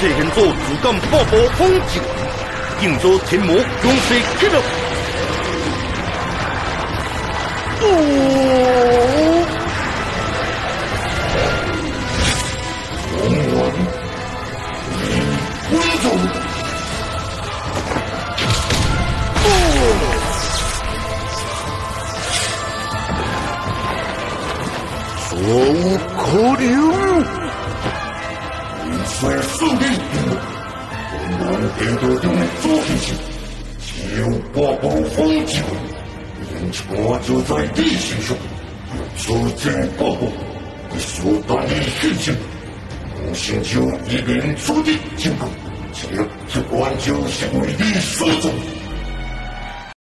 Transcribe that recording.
所主干爆破风景，应州天魔勇士开了。哦！龙王，你滚走！我无可留，你虽死命，我难得的用左天星，只有八宝风机会，人家就在地心上，用此件八宝，你所当的天星，我星就一边出地进攻，这这关就是为你所做。